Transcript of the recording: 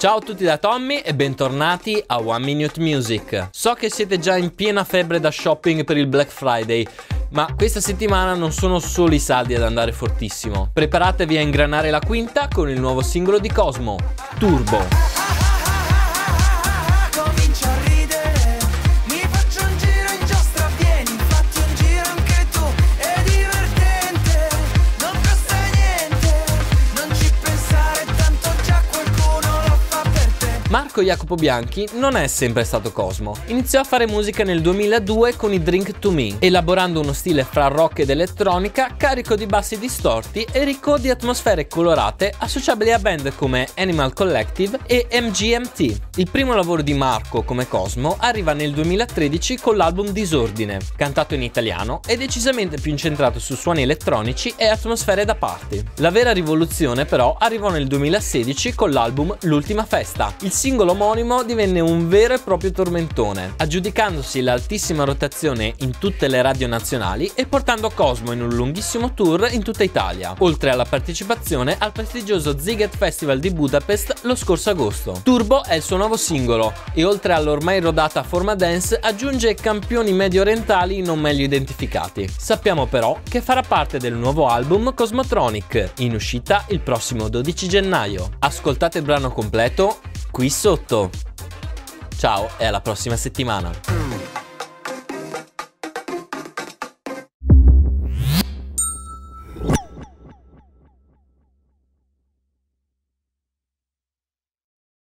Ciao a tutti da Tommy e bentornati a One Minute Music. So che siete già in piena febbre da shopping per il Black Friday, ma questa settimana non sono solo i saldi ad andare fortissimo. Preparatevi a ingranare la quinta con il nuovo singolo di Cosmo, Turbo. Marco Jacopo Bianchi non è sempre stato Cosmo. Iniziò a fare musica nel 2002 con i Drink to Me, elaborando uno stile fra rock ed elettronica carico di bassi distorti e ricco di atmosfere colorate associabili a band come Animal Collective e MGMT. Il primo lavoro di Marco come Cosmo arriva nel 2013 con l'album Disordine, cantato in italiano e decisamente più incentrato su suoni elettronici e atmosfere da party. La vera rivoluzione però arrivò nel 2016 con l'album L'ultima festa. Il singolo omonimo divenne un vero e proprio tormentone, aggiudicandosi l'altissima rotazione in tutte le radio nazionali e portando Cosmo in un lunghissimo tour in tutta Italia, oltre alla partecipazione al prestigioso Ziget Festival di Budapest lo scorso agosto. Turbo è il suo nuovo singolo e oltre all'ormai rodata forma dance aggiunge campioni medio orientali non meglio identificati. Sappiamo però che farà parte del nuovo album Cosmotronic, in uscita il prossimo 12 gennaio. Ascoltate il brano completo qui sotto. Ciao e alla prossima settimana.